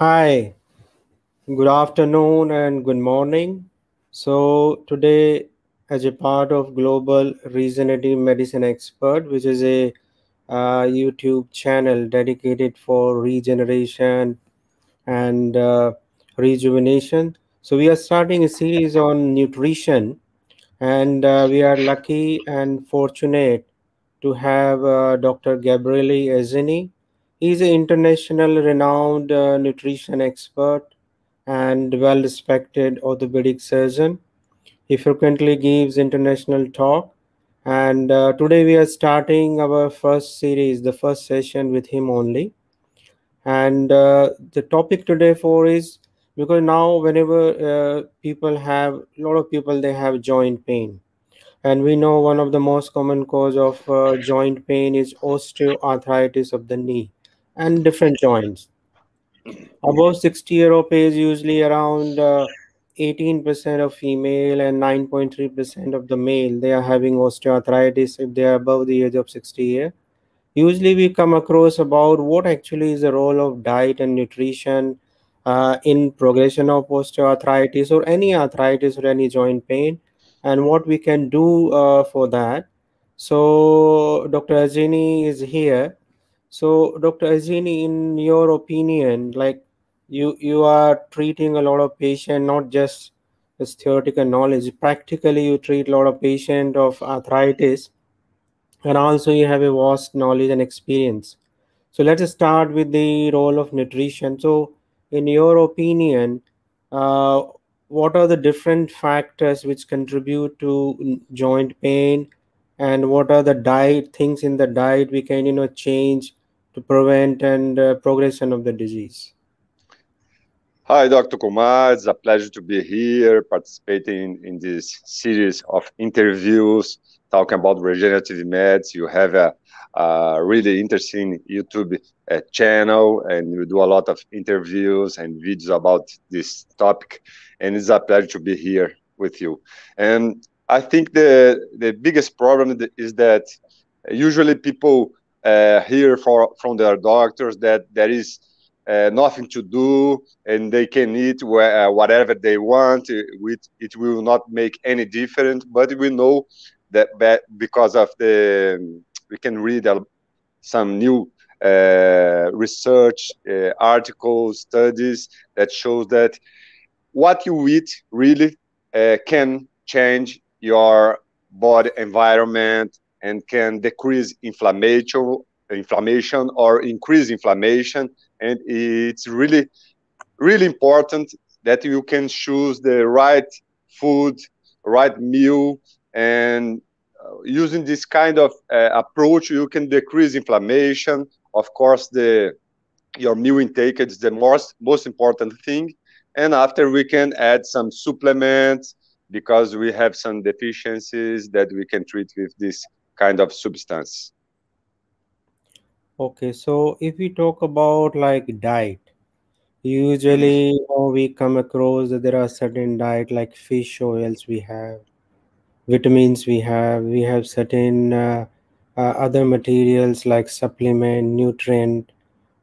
Hi, good afternoon and good morning. So, today, as a part of Global Regenerative Medicine Expert, which is a uh, YouTube channel dedicated for regeneration and uh, rejuvenation. So, we are starting a series on nutrition, and uh, we are lucky and fortunate to have uh, Dr. Gabriele Azzini. He's an international renowned uh, nutrition expert and well respected orthopedic surgeon. He frequently gives international talk. And uh, today we are starting our first series, the first session with him only. And uh, the topic today for is because now whenever uh, people have a lot of people they have joint pain and we know one of the most common cause of uh, joint pain is osteoarthritis of the knee and different joints. Above 60 year of age usually around uh, 18% of female and 9.3% of the male. They are having osteoarthritis if they are above the age of 60 year. Usually we come across about what actually is the role of diet and nutrition uh, in progression of osteoarthritis or any arthritis or any joint pain and what we can do uh, for that. So dr Azzini is here so dr Azzini, in your opinion like you you are treating a lot of patient not just as theoretical knowledge. Practically you treat a lot of patient of arthritis and also you have a vast knowledge and experience. So let us start with the role of nutrition. So in your opinion uh, what are the different factors which contribute to joint pain? And what are the diet things in the diet we can you know change to prevent and uh, progression of the disease Hi, Dr. Kumar. It's a pleasure to be here participating in this series of interviews talking about regenerative meds. You have a, a really interesting YouTube uh, channel and you do a lot of interviews and videos about this topic. And it's a pleasure to be here with you. And I think the, the biggest problem is that usually people uh, hear for, from their doctors that there is uh, nothing to do and they can eat wh- uh, whatever they want it, it will not make any difference. But we know that because of the we can read some new uh, research uh, articles studies that shows that what you eat really uh, can change your body environment and can decrease inflammation inflammation or increase inflammation. And it's really really important that you can choose the right food right meal and uh, using this kind of uh, approach you can decrease inflammation. Of course the your meal intake is the most most important thing. And after we can add some supplements because we have some deficiencies that we can treat with this kind of substance Okay, so if we talk about like diet, usually you know, we come across that there are certain diet like fish oils we have, vitamins we have, we have certain uh, uh, other materials like supplement, nutrient,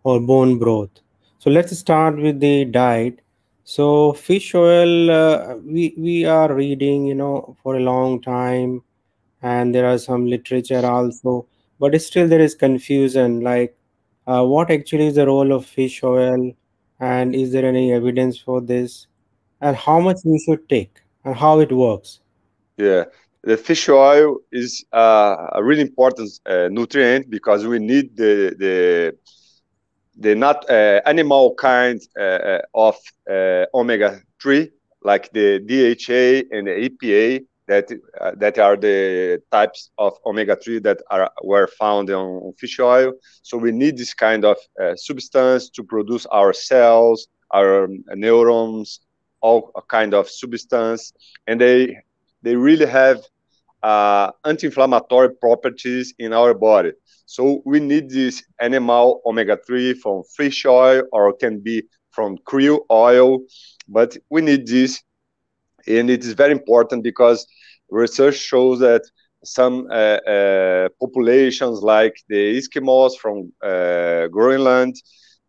or bone broth. So let's start with the diet. So fish oil, uh, we we are reading, you know, for a long time, and there are some literature also but still there is confusion like uh, what actually is the role of fish oil and is there any evidence for this and how much we should take and how it works? Yeah the fish oil is uh, a really important uh, nutrient because we need the the the not uh, animal kind uh, uh, of omega 3 like the DHA and the EPA that uh, that are the types of omega-3 that are were found on, fish oil. So we need this kind of uh, substance to produce our cells, our um, neurons, all kind of substance, and they they really have uh, anti-inflammatory properties in our body. So we need this animal omega-3 from fish oil or can be from krill oil, but we need this and it is very important because research shows that some uh, uh, populations like the Eskimos from uh, Greenland,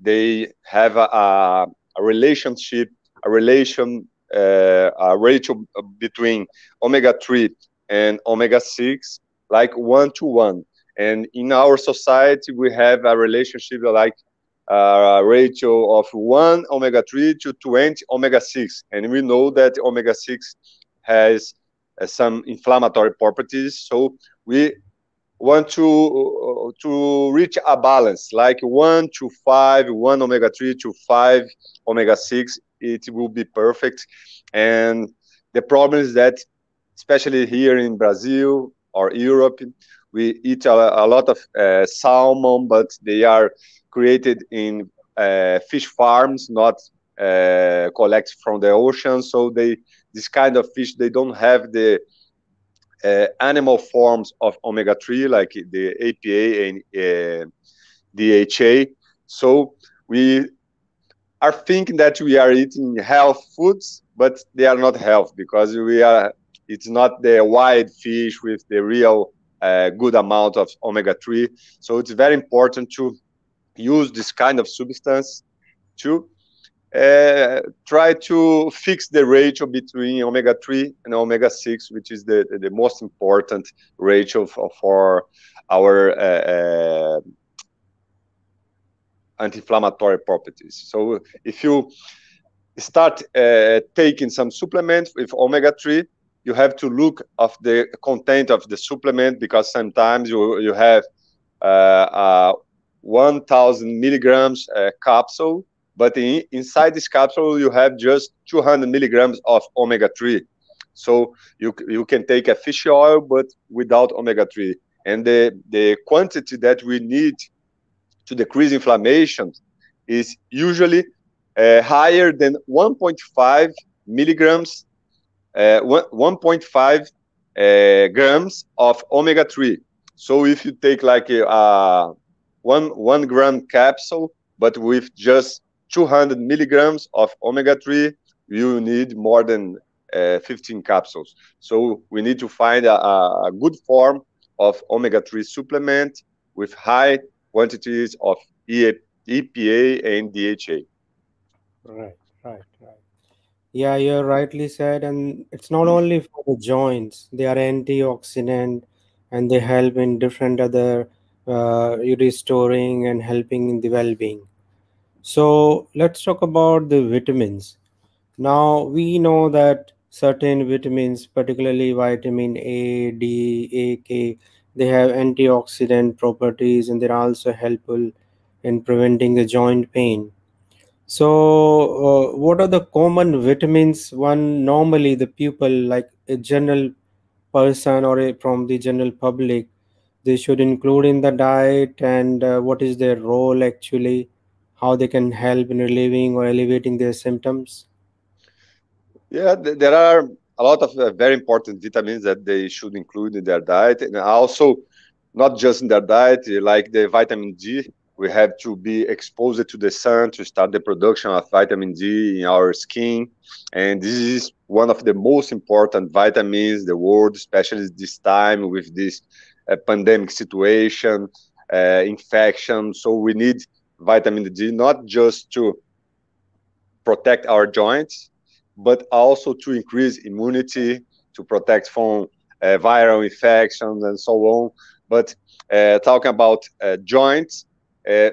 they have a, a, a relationship, a relation, a ratio between omega three and omega six, like one to one. And in our society, we have a relationship like a ratio of one omega three to twenty omega six, and we know that omega six has uh, some inflammatory properties. So we want to uh, to reach a balance like one to five one omega 3 to five omega 6 it will be perfect and the problem is that especially here in brazil or europe we eat a, a lot of uh, salmon but they are created in uh, fish farms not uh, collected from the ocean so they this kind of fish they don't have the uh, animal forms of omega-3 like the EPA and DHA. So we are thinking that we are eating health foods, but they are not health because we are. It's not the wild fish with the real uh, good amount of omega-3. So it's very important to use this kind of substance to uh, try to fix the ratio between omega 3 and omega 6, which is the, the most important ratio for, for our uh, uh, anti inflammatory properties. So, if you start uh, taking some supplement with omega 3, you have to look of the content of the supplement because sometimes you, you have uh, 1000 milligrams uh, capsule but in, inside this capsule you have just 200 milligrams of omega-3 so you, you can take a fish oil but without omega-3 and the, the quantity that we need to decrease inflammation is usually uh, higher than 1.5 milligrams uh, 1.5 uh, grams of omega-3 so if you take like a, a one one gram capsule but with just 200 milligrams of omega-3, you need more than uh, 15 capsules. So we need to find a, a good form of omega-3 supplement with high quantities of EPA and DHA. Right, right, right. Yeah, you're rightly said. And it's not only for the joints, they are antioxidant and they help in different other uh, restoring and helping in the well-being. So let's talk about the vitamins. Now we know that certain vitamins, particularly vitamin A, D, A, K, they have antioxidant properties and they're also helpful in preventing the joint pain. So, uh, what are the common vitamins one normally the people, like a general person or a, from the general public, they should include in the diet and uh, what is their role actually? how they can help in relieving or alleviating their symptoms? Yeah, there are a lot of uh, very important vitamins that they should include in their diet, and also not just in their diet, like the vitamin D. We have to be exposed to the sun to start the production of vitamin D in our skin, and this is one of the most important vitamins in the world, especially this time with this pandemic situation, uh, infection. So we need vitamin D not just to protect our joints, but also to increase immunity, to protect from uh, viral infections and so on. But uh, talking about uh, joints, uh,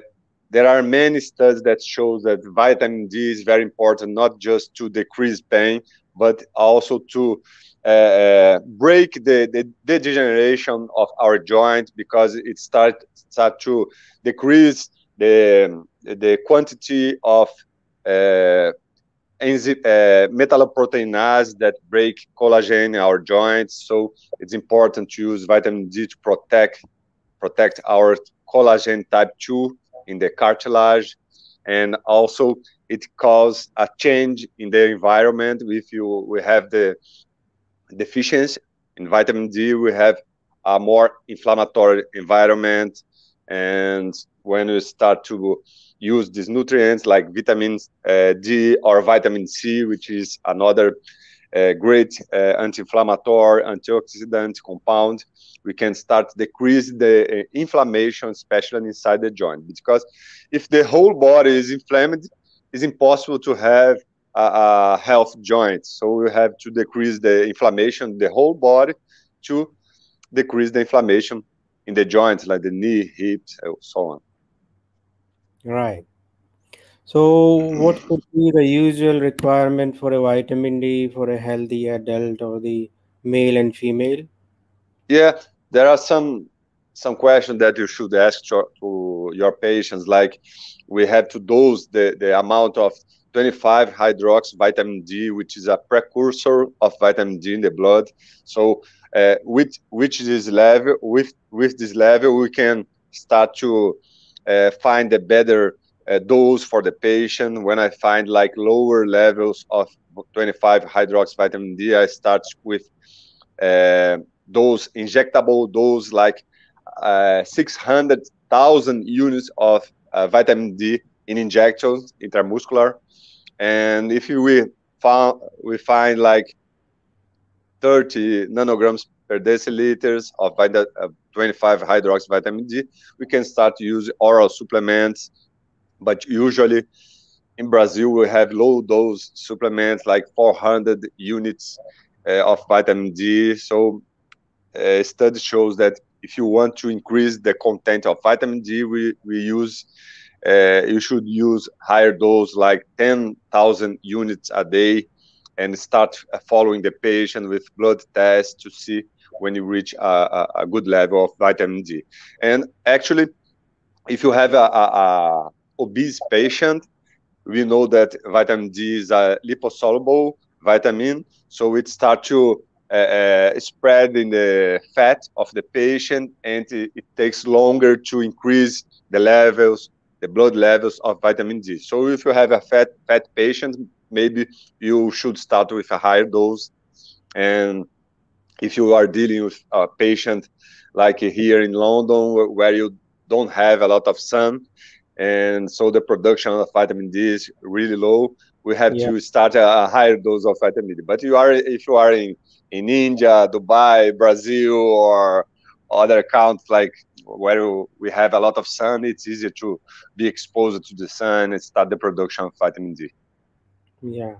there are many studies that show that vitamin D is very important, not just to decrease pain, but also to uh, uh, break the, the, degeneration of our joint because it starts start to decrease the the quantity of uh, enzyme, uh, metalloproteinase that break collagen in our joints. So it's important to use vitamin D to protect protect our collagen type 2 in the cartilage. And also it causes a change in the environment. If you we have the deficiency in vitamin D, we have a more inflammatory environment and when you start to use these nutrients like vitamin uh, D or vitamin C, which is another uh, great uh, anti-inflammatory, antioxidant compound, we can start decrease the uh, inflammation, especially inside the joint. Because if the whole body is inflamed, it's impossible to have a health joints. So we have to decrease the inflammation the whole body to decrease the inflammation in the joints like the knee, hips, and so on. Right. So, what could be the usual requirement for a vitamin D for a healthy adult or the male and female? Yeah, there are some some questions that you should ask to, to your patients. Like, we have to dose the the amount of 25 hydrox vitamin D, which is a precursor of vitamin D in the blood. So, uh, with which this level, with with this level, we can start to uh, find a better uh, dose for the patient. When I find like lower levels of 25 hydrox vitamin D, I start with uh, those injectable dose like uh, 600,000 units of uh, vitamin D in injections intramuscular. And if we found we find like 30 nanograms per deciliters of 25 hydrox vitamin D, we can start to use oral supplements but usually in Brazil we have low dose supplements like 400 units uh, of vitamin D. So a uh, study shows that if you want to increase the content of vitamin D, we, we use uh, you should use higher dose like 10,000 units a day and start following the patient with blood tests to see when you reach a, a, a good level of vitamin D. And actually, if you have a, a, obese patient, we know that vitamin D is a liposoluble vitamin, so it starts to uh, uh, spread in the fat of the patient, and it, it, takes longer to increase the levels, the blood levels of vitamin D. So if you have a fat fat patient, maybe you should start with a higher dose, and if you are dealing with a patient like here in London, where you don't have a lot of sun, and so the production of vitamin D is really low. We have yeah. to start a, a, higher dose of vitamin D. But you are if you are in in India, Dubai, Brazil, or other countries like where we have a lot of sun, it's easier to be exposed to the sun and start the production of vitamin D. Yeah.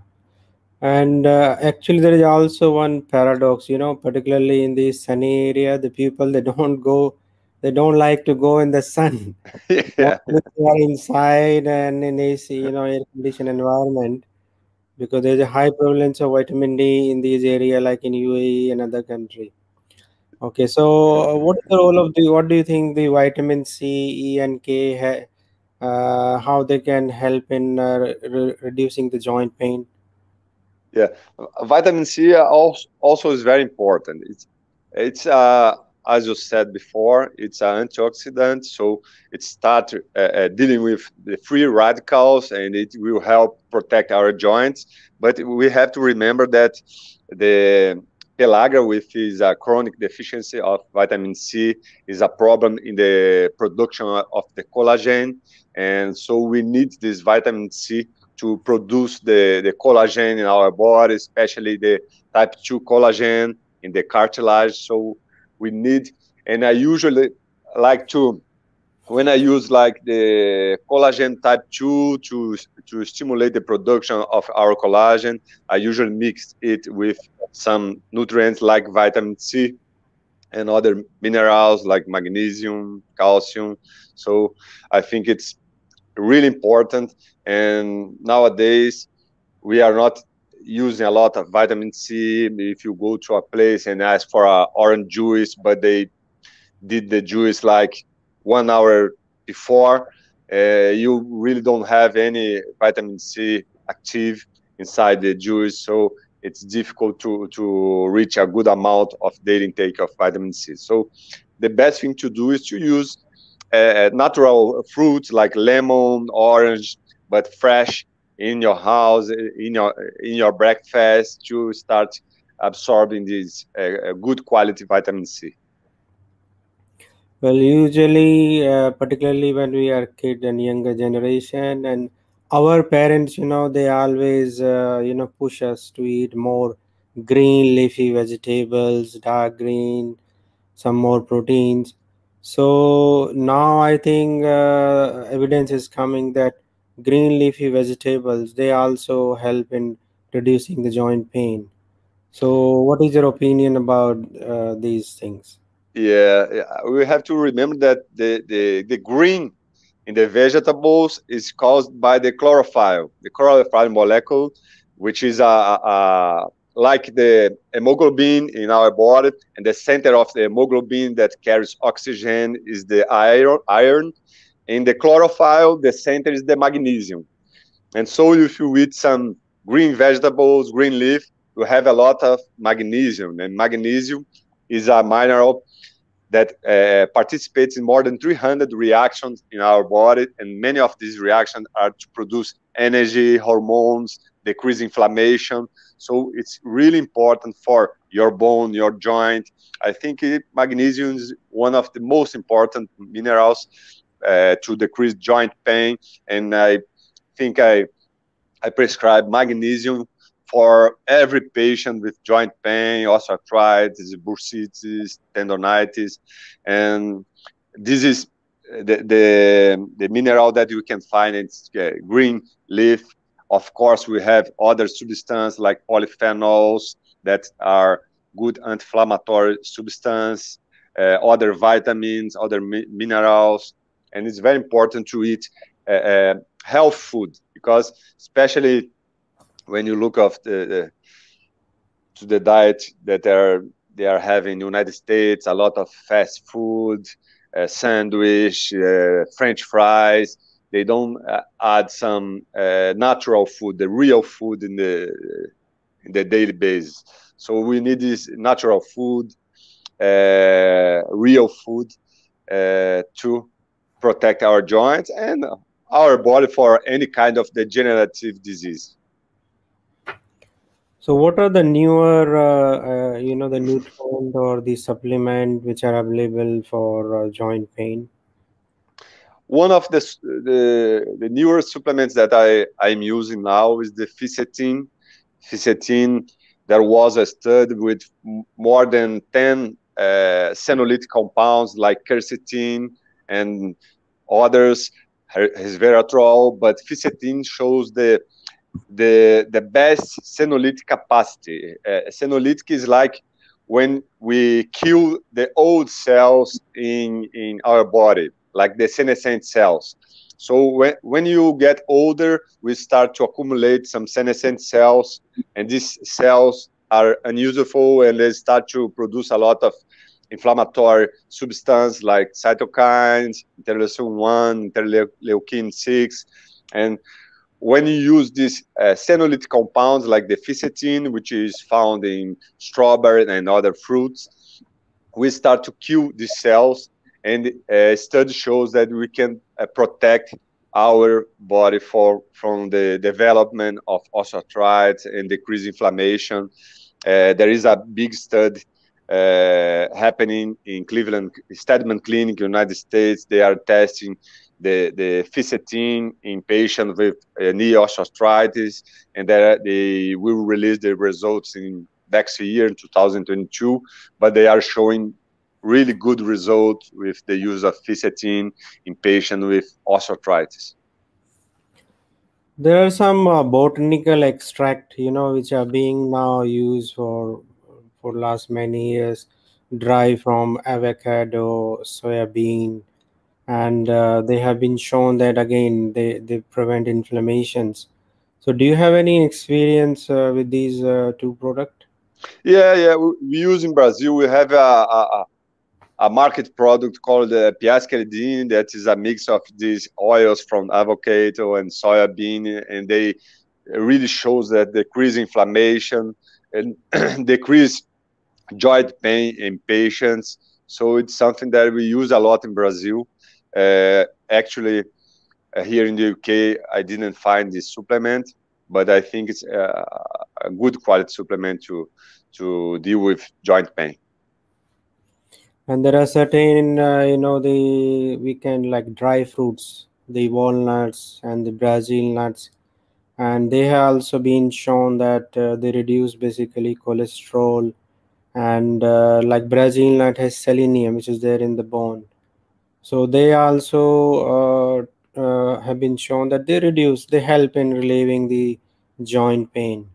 And uh, actually, there is also one paradox, you know, particularly in the sunny area, the people they don't go they don't like to go in the sun. yeah. They are inside and in AC, you know, air conditioned environment because there's a high prevalence of vitamin D in these area, like in UAE and other country. Okay, so what is the role of the? What do you think the vitamin C, E, and K, uh, how they can help in uh, re reducing the joint pain? Yeah, vitamin C also also is very important. It's it's uh as you said before, it's an antioxidant, so it starts uh, uh, dealing with the free radicals and it will help protect our joints. But we have to remember that the pellagra with his chronic deficiency of vitamin C is a problem in the production of the collagen. And so we need this vitamin C to produce the, the collagen in our body, especially the type 2 collagen in the cartilage. So we need. And I usually like to, when I use like the collagen type 2 to, to stimulate the production of our collagen, I usually mix it with some nutrients like vitamin C and other minerals like magnesium, calcium. So I think it's really important. And nowadays, we are not using a lot of vitamin C. If you go to a place and ask for a orange juice, but they did the juice like one hour before, uh, you really don't have any vitamin C active inside the juice. So it's difficult to, to reach a good amount of daily intake of vitamin C. So the best thing to do is to use uh, natural fruits like lemon, orange, but fresh in your house, in your in your breakfast to start absorbing this uh, good quality vitamin C? Well, usually, uh, particularly when we are kid and younger generation, and our parents, you know, they always, uh, you know, push us to eat more green leafy vegetables, dark green, some more proteins. So now I think uh, evidence is coming that green leafy vegetables they also help in reducing the joint pain so what is your opinion about uh, these things yeah we have to remember that the, the the green in the vegetables is caused by the chlorophyll the chlorophyll molecule which is a, a like the hemoglobin in our body, and the center of the hemoglobin that carries oxygen is the iron. iron. In the chlorophyll, the center is the magnesium. And so if you eat some green vegetables, green leaf, you have a lot of magnesium. And magnesium is a mineral that uh, participates in more than 300 reactions in our body. And many of these reactions are to produce energy, hormones, decrease inflammation. So it's really important for your bone, your joint. I think it, magnesium is one of the most important minerals uh, to decrease joint pain, and I think I I prescribe magnesium for every patient with joint pain, osteoarthritis, bursitis, tendonitis, and this is the the, the mineral that you can find. It's uh, green leaf. Of course, we have other substances like polyphenols that are good anti-inflammatory substance, uh, other vitamins, other mi minerals, and it's very important to eat uh, uh, health food because especially when you look of the, the to the diet that they are they are having in the United States, a lot of fast food, uh, sandwich, uh, French fries, they don't uh, add some uh, natural food, the real food in the in the daily basis. So we need this natural food, uh, real food, uh, to protect our joints and our body for any kind of degenerative disease. So, what are the newer, uh, uh, you know, the nutrient or the supplement which are available for joint pain? one of the, the, the newer supplements that I I'm using now is the fisetin. Fisetin. There was a study with more than ten uh, senolytic compounds like quercetin and others, resveratrol, but fisetin shows the the the best senolytic capacity. Uh, senolytic is like when we kill the old cells in in our body like the senescent cells. So when, when you get older, we start to accumulate some senescent cells, and these cells are unuseful, and they start to produce a lot of inflammatory substance like cytokines, interleukin-1, interleukin-6, and when you use these uh, senolytic compounds like the fisetin, which is found in strawberry and other fruits, we start to kill these cells and uh, study shows that we can uh, protect our body for from the development of osteoarthritis and decrease inflammation. Uh, there is a big study uh, happening in Cleveland Steadman Clinic, United States. They are testing the the fisetin in patients with uh, knee osteoarthritis, and that they will release the results in next year in 2022. But they are showing really good results with the use of fisetin in patients with osteoarthritis. There are some uh, botanical extract, you know, which are being now used for for last many years, dry from avocado, soybean, and uh, they have been shown that again they they prevent inflammations. So, do you have any experience uh, with these uh, two products? Yeah, yeah, we, use in Brazil. We have a, a, a market product called uh, Piascledine that is a mix of these oils from avocado and soybean, and they really shows that decrease inflammation and decrease joint pain in patients. So it's something that we use a lot in Brazil. Uh, actually, uh, here in the UK, I didn't find this supplement, but I think it's a, a good quality supplement to to deal with joint pain. And there are certain uh, you know the we can like dry fruits the walnuts and the brazil nuts. And they have also been shown that uh, they reduce basically cholesterol and uh, like brazil nut has selenium which is there in the bone so they also uh, uh, have been shown that they reduce, they help in relieving the joint pain.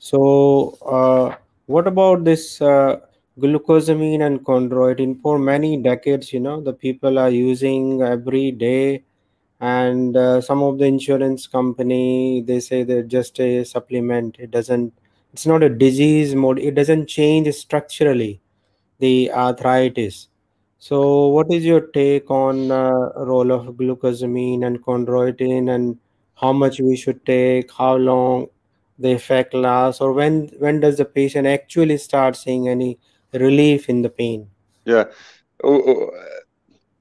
So, uh, what about this glucosamine and chondroitin? For many decades, you know, the people are using every day, and uh, some of the insurance company they say they're just a supplement. It doesn't. It's not a disease mode. It doesn't change structurally the arthritis. So, what is your take on uh, role of glucosamine and chondroitin, and how much we should take, how long the effect lasts, or when when does the patient actually start seeing any relief in the pain? Yeah,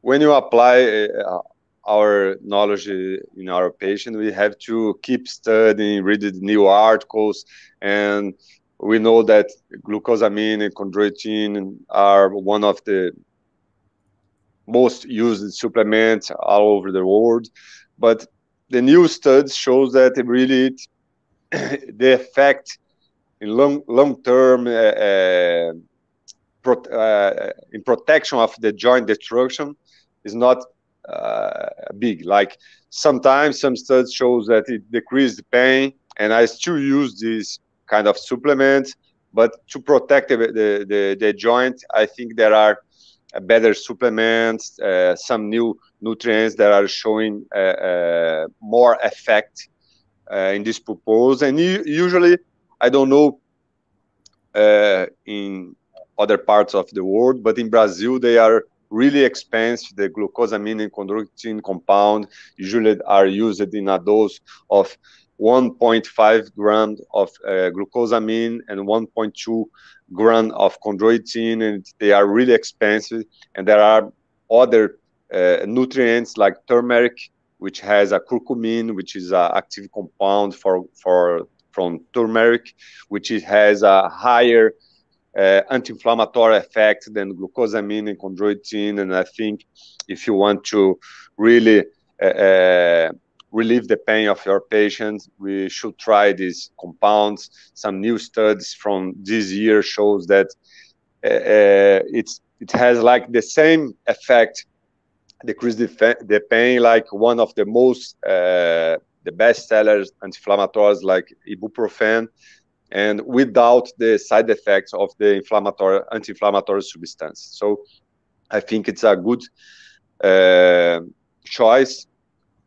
when you apply uh, our knowledge in our patient, we have to keep studying, read the new articles, and we know that glucosamine and chondroitin are one of the most used supplements all over the world. But the new studies shows that it really the effect in long long term uh, uh, pro uh, in protection of the joint destruction is not uh, big. Like sometimes some studies shows that it decreases the pain, and I still use this kind of supplement. But to protect the, the, the, the joint, I think there are better supplements, uh, some new nutrients that are showing uh, uh, more effect in this purpose. And usually, I don't know in other parts of the world, but in Brazil, they are really expensive. The glucosamine and chondroitin compound usually are used in a dose of 1.5 grams of uh, glucosamine and 1.2 gram of chondroitin, and they are really expensive. And there are other uh, nutrients like turmeric, which has a curcumin, which is an active compound for for from turmeric, which has a higher uh, anti-inflammatory effect than glucosamine and chondroitin. And I think if you want to really uh, uh relieve the pain of your patients, we should try these compounds. Some new studies from this year shows that uh, uh it's it has like the same effect, decrease the, the pain, like one of the most uh, the best sellers anti-inflammatories like ibuprofen, and without the side effects of the inflammatory anti-inflammatory substance. So I think it's a good uh, choice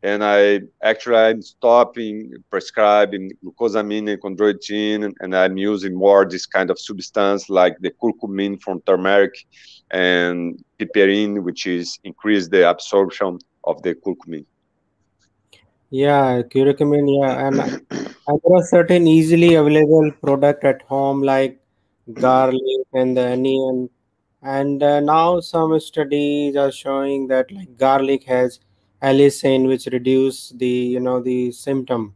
and I actually I'm stopping prescribing glucosamine and chondroitin, and I'm using more this kind of substance like the curcumin from turmeric and piperine, which is increase the absorption of the curcumin. Yeah, curcumin. Yeah, and, and there are certain easily available product at home like garlic and the onion, and uh, now some studies are showing that like garlic has allicin which reduce the you know the symptom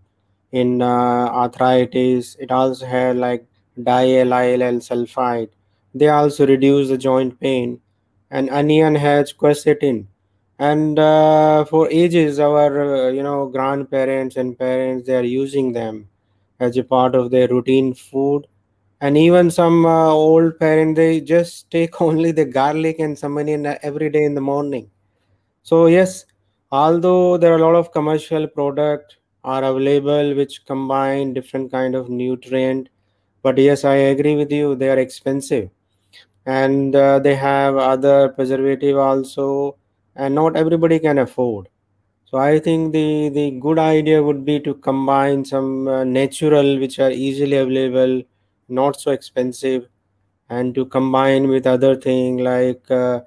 in uh, arthritis. It also had like diallyl sulfide they also reduce the joint pain. And onion has quercetin. And uh, for ages our uh, you know grandparents and parents they are using them as a part of their routine food. And even some uh, old parent they just take only the garlic and some onion every day in the morning. So yes although there are a lot of commercial product are available which combine different kind of nutrient but yes i agree with you they are expensive. And uh, they have other preservative also and not everybody can afford. So i think the the good idea would be to combine some uh, natural which are easily available not so expensive and to combine with other thing like uh,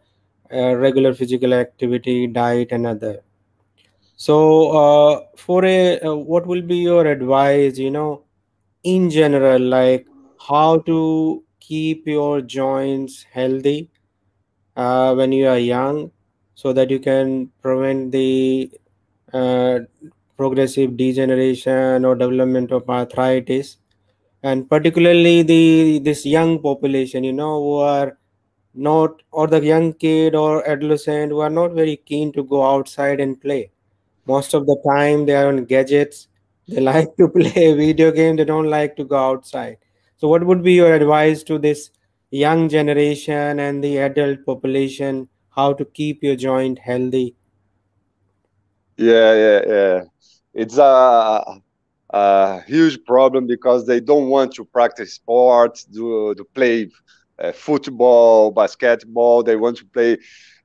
regular physical activity diet and other so, uh, for a, uh, what will be your advice, you know, in general, like how to keep your joints healthy uh, when you are young so that you can prevent the uh, progressive degeneration or development of arthritis? And particularly the this young population you know who are not or the young kid or adolescent who are not very keen to go outside and play most of the time they are on gadgets. They like to play video game they don't like to go outside. So what would be your advice to this young generation and the adult population? How to keep your joint healthy? Yeah, yeah, yeah. It's a, a huge problem because they don't want to practice sports, do to play uh, football, basketball. They want to play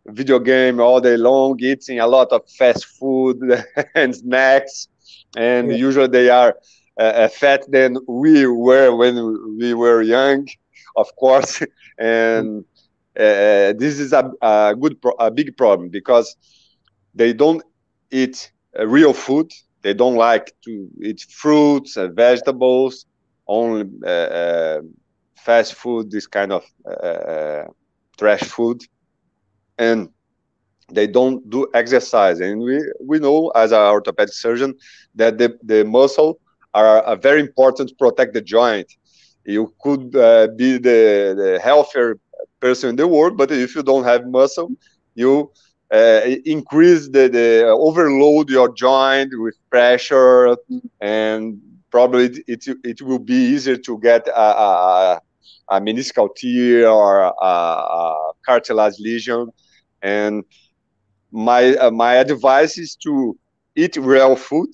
video game all day long, eating a lot of fast food and snacks, and yeah. usually they are uh, uh, fat than we were when we were young, of course, and uh, this is a, a good a big problem because they don't eat uh, real food. They don't like to eat fruits and vegetables. Only uh, uh, fast food, this kind of trash food, and they don't do exercise. And we we know as an orthopedic surgeon that the the muscle are, are very important to protect the joint. You could uh, be the, the healthier person in the world, but if you don't have muscle, you uh, increase the, the overload your joint with pressure, and probably it, it, it will be easier to get a, a, a meniscal tear or a, a cartilage lesion. And my uh, my advice is to eat real food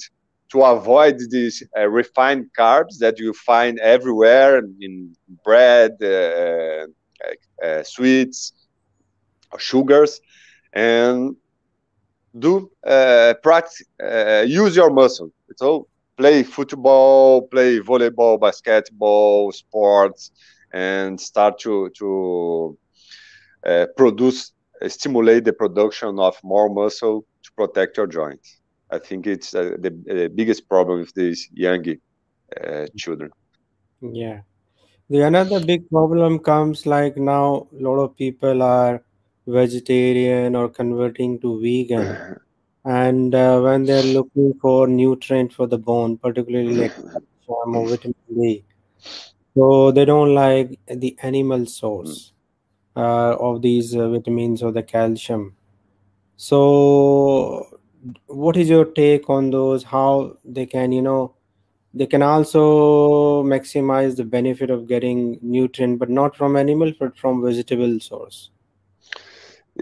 to avoid these uh, refined carbs that you find everywhere in bread, uh, uh, sweets, sugars, and do uh, practice, uh, use your muscle. So play football, play volleyball, basketball, sports, and start to to uh, produce, stimulate the production of more muscle to protect your joints. I think it's uh, the, the, biggest problem with these young uh, children. Yeah. The another big problem comes like now a lot of people are vegetarian or converting to vegan and uh, when they're looking for nutrient for the bone particularly like vitamin d so they don't like the animal source of these uh, vitamins or the calcium. So what is your take on those? How they can you know they can also maximize the benefit of getting nutrient but not from animal but from vegetable source?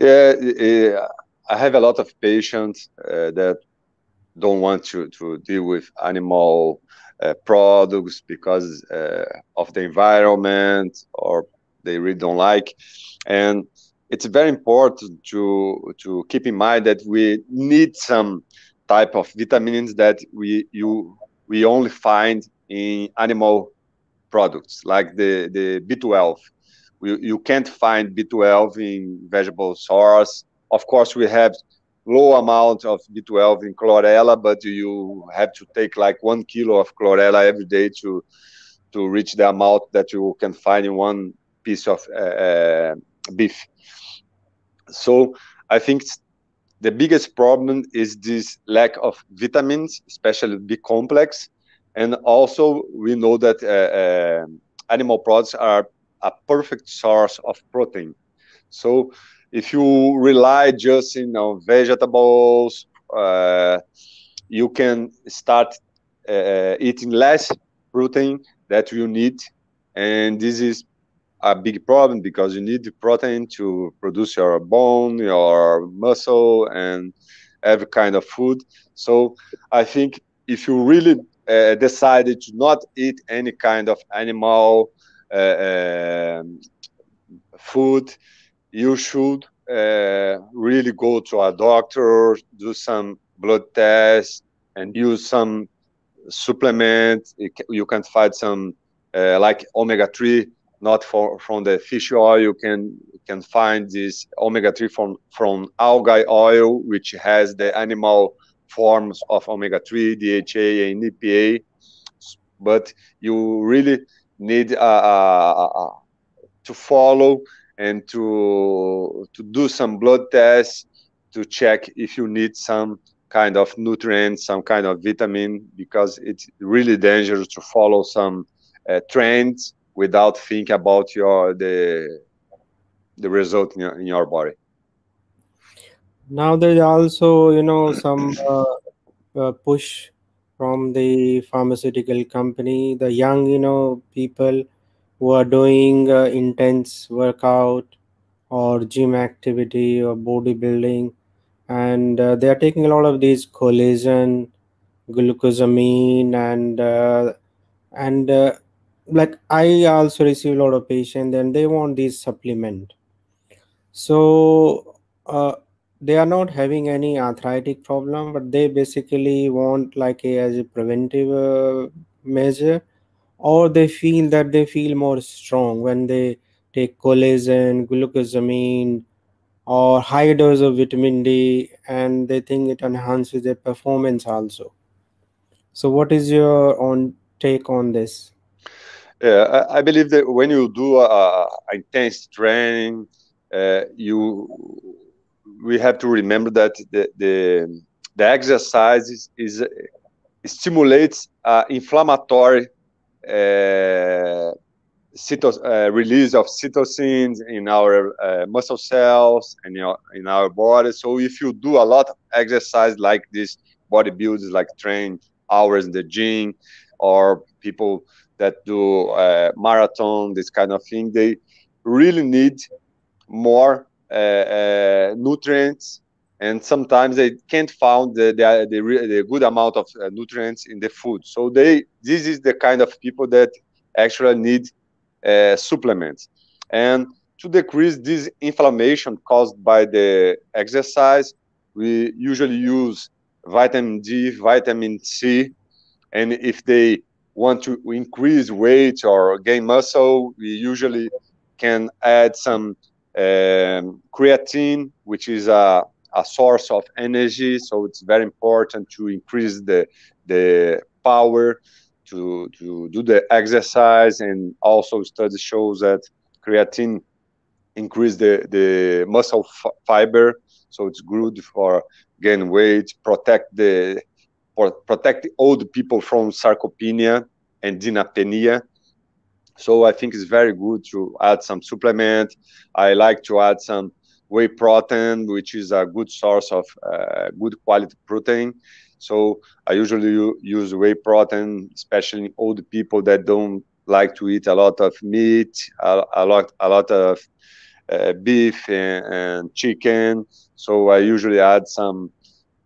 Yeah i have a lot of patients uh, that don't want to, to deal with animal uh, products because uh, of the environment or they really don't like and it's very important to to keep in mind that we need some type of vitamins that we you we only find in animal products like the the B12. We, you can't find B12 in vegetable source. Of course, we have low amount of B12 in chlorella, but you have to take like one kilo of chlorella every day to to reach the amount that you can find in one piece of uh, uh beef. So I think the biggest problem is this lack of vitamins, especially B complex. And also, we know that uh, uh, animal products are a perfect source of protein. So, if you rely just you know vegetables, uh, you can start uh, eating less protein that you need, and this is a big problem because you need protein to produce your bone, your muscle, and every kind of food. So I think if you really uh, decided to not eat any kind of animal uh, um, food, you should uh, really go to a doctor, do some blood tests, and use some supplement. You can find some uh, like omega three not for, from the fish oil. You can can find this omega three from from algae oil, which has the animal forms of omega three, DHA, and EPA. But you really need uh, uh, uh, to follow and to to do some blood tests to check if you need some kind of nutrient, some kind of vitamin, because it's really dangerous to follow some uh, trends without thinking about your the the result in your, in your body. Now there's also you know some uh, uh, push from the pharmaceutical company the young you know people who are doing uh, intense workout or gym activity or bodybuilding. And uh, they are taking a lot of these collagen, glucosamine, and uh, and uh, like I also receive a lot of patients, and they want this supplement. So uh, they are not having any arthritic problem, but they basically want like a as a preventive uh, measure, or they feel that they feel more strong when they take collagen, glucosamine, or high dose of vitamin D, and they think it enhances their performance also. So, what is your own take on this? Yeah, I, I believe that when you do a, a intense training, uh, you we have to remember that the the, the exercise is, is stimulates uh, inflammatory uh, cytos, uh, release of cytokines in our uh, muscle cells and in in our body. So if you do a lot of exercise like this, bodybuilders like train hours in the gym, or people that do uh, marathon, this kind of thing, they really need more uh, uh, nutrients. And sometimes they can't find the, the, the, the good amount of uh, nutrients in the food. So they this is the kind of people that actually need uh, supplements. And to decrease this inflammation caused by the exercise we usually use vitamin d vitamin c. And if they want to increase weight or gain muscle we usually can add some um, creatine, which is a, a source of energy. So it's very important to increase the the power to to do the exercise. And also, study shows that creatine increase the the muscle fiber, so it's good for gain weight, protect the protect old people from sarcopenia and dynapenia so I think it's very good to add some supplement. I like to add some whey protein, which is a good source of uh, good quality protein. So I usually use whey protein, especially old people that don't like to eat a lot of meat, a, a lot, a lot of uh, beef and, and, chicken. So I usually add some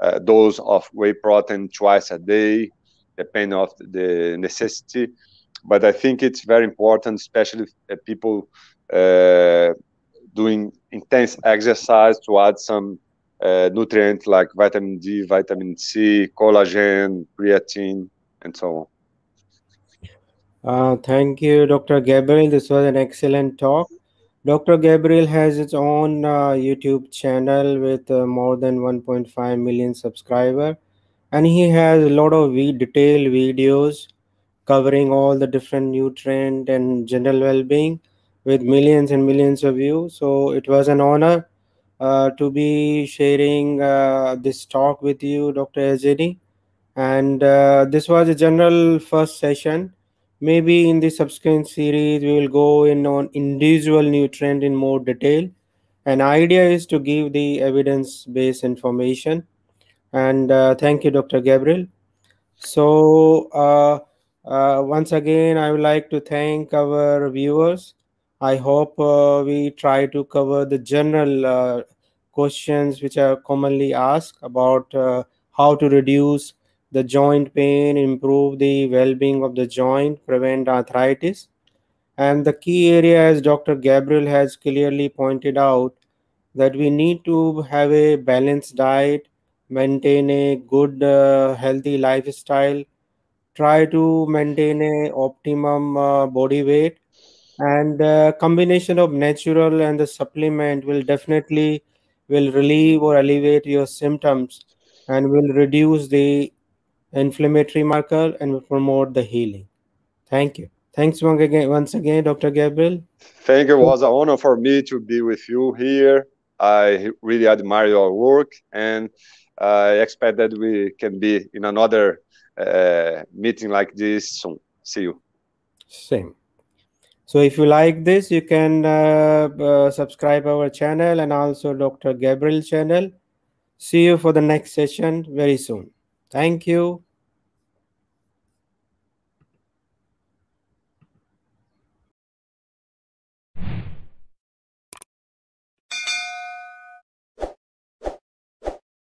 uh, dose of whey protein twice a day, depending on the necessity but I think it's very important, especially people uh, doing intense exercise, to add some uh, nutrients like vitamin D, vitamin C, collagen, creatine, and so on. Uh, thank you, Dr. Gabriel. This was an excellent talk. Dr. Gabriel has its own uh, YouTube channel with uh, more than 1.5 million subscribers, and he has a lot of detailed videos covering all the different new trend and general well-being with millions and millions of views. So it was an honor uh, to be sharing uh, this talk with you, Dr. Azzini. And uh, this was a general first session. Maybe in the subsequent series, we will go in on individual nutrient in more detail. And idea is to give the evidence-based information. And uh, thank you, Dr. Gabriel. So uh, uh, once again, I would like to thank our viewers. I hope uh, we try to cover the general uh, questions which are commonly asked about uh, how to reduce the joint pain, improve the well-being of the joint, prevent arthritis. And the key area, as Dr. Gabriel has clearly pointed out, that we need to have a balanced diet, maintain a good, uh, healthy lifestyle, try to maintain a optimum uh, body weight and uh, combination of natural and the supplement will definitely will relieve or alleviate your symptoms and will reduce the inflammatory marker and promote the healing thank you thanks once again once again dr gabriel thank you it was an honor for me to be with you here i really admire your work and i expect that we can be in another uh, meeting like this soon. See you. Same. So if you like this, you can uh, uh, subscribe our channel and also Dr. Gabriel channel. See you for the next session very soon. Thank you.